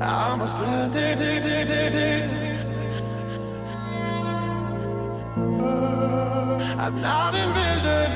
I was blinded. I'm not envisioning.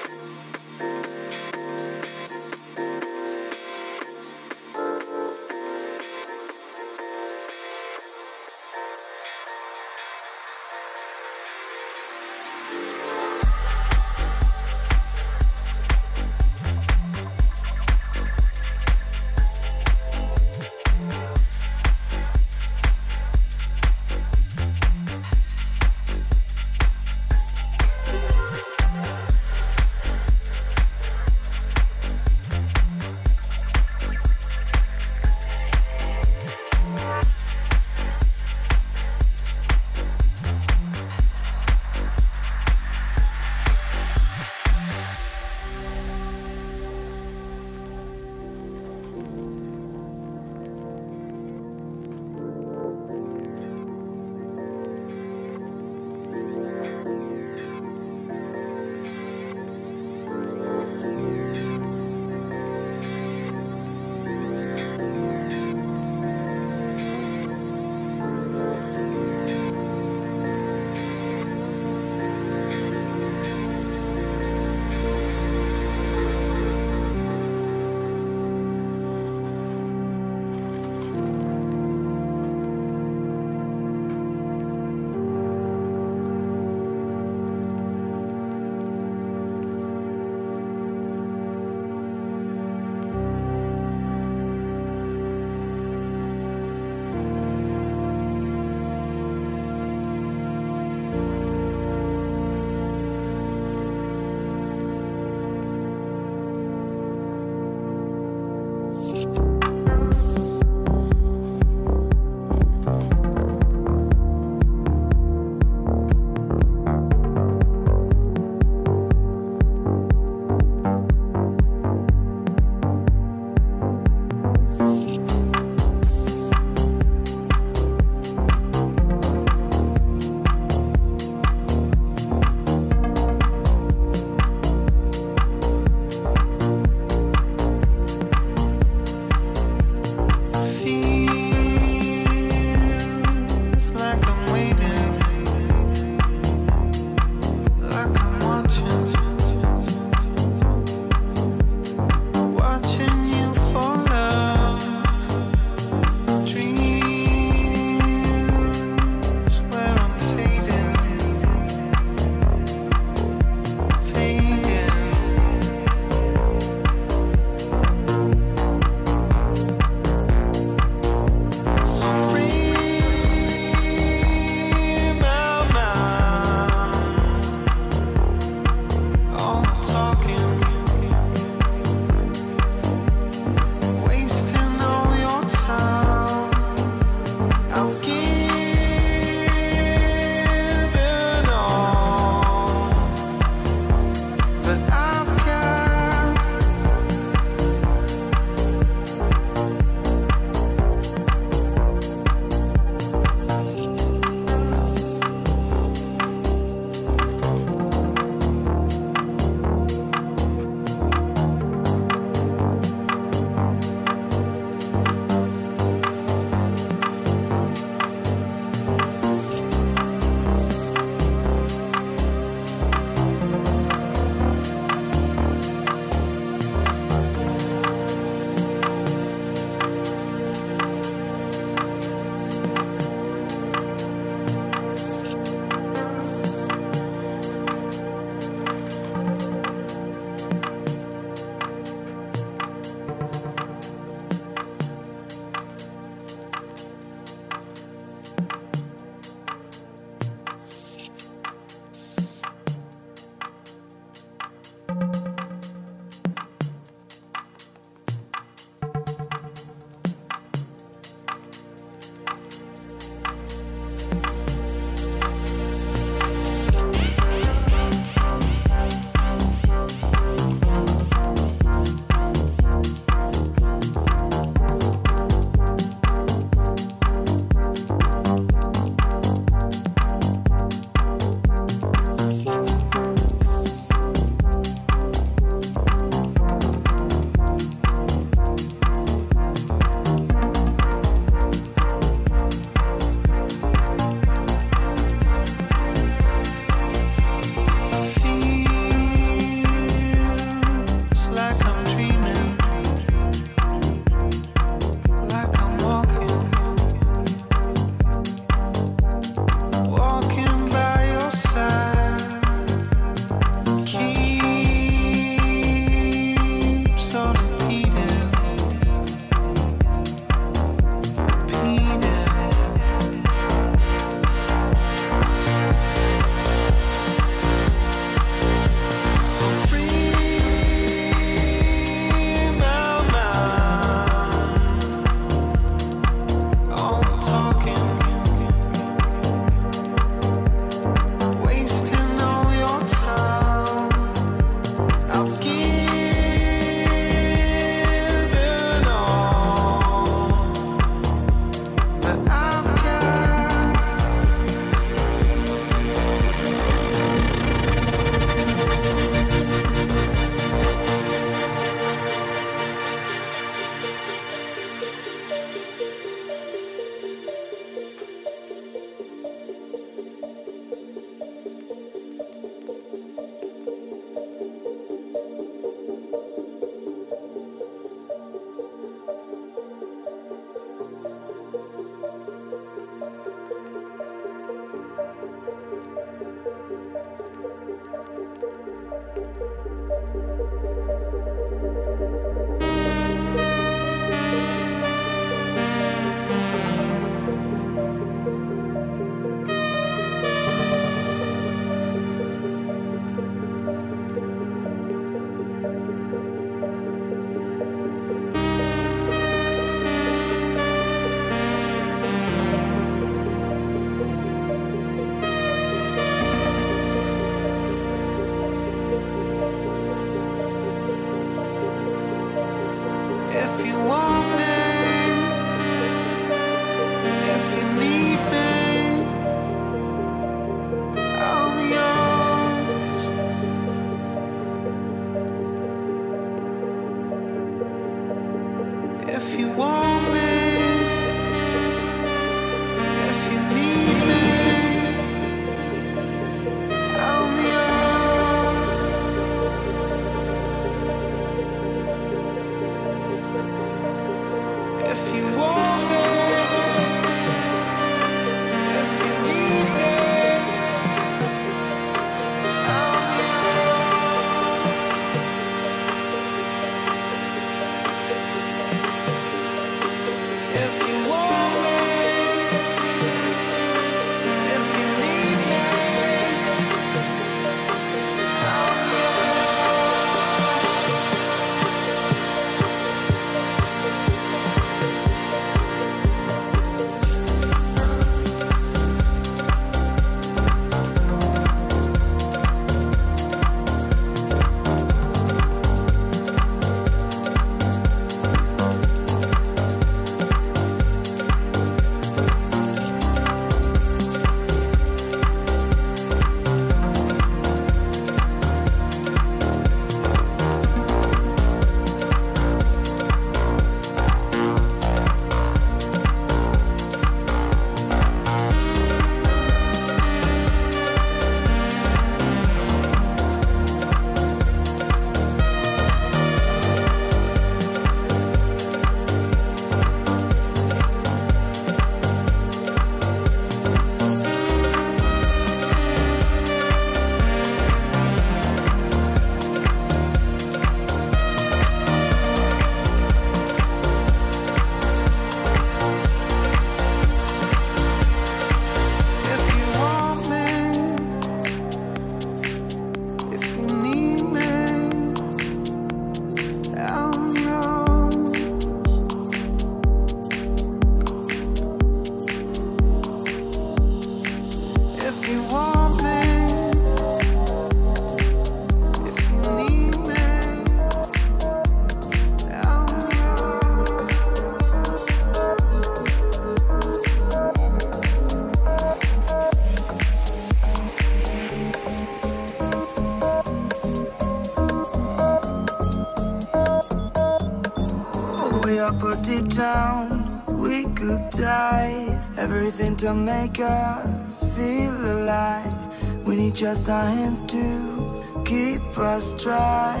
to make us feel alive. We need just our hands to keep us dry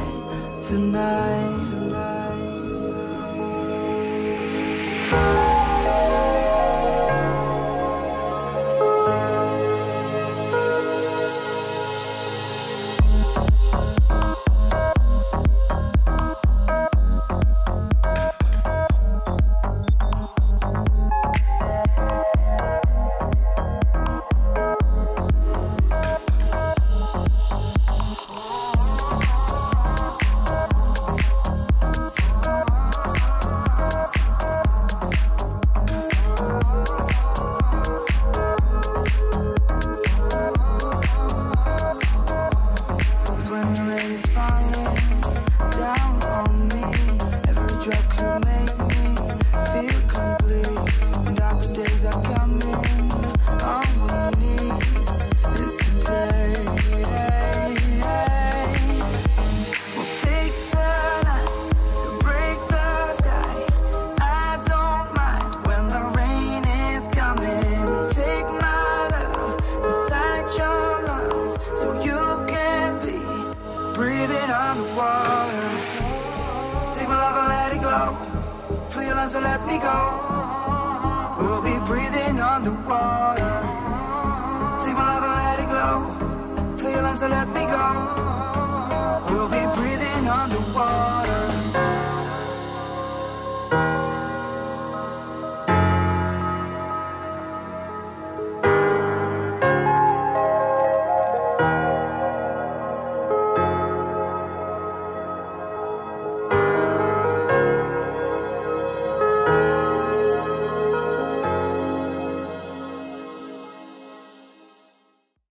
tonight.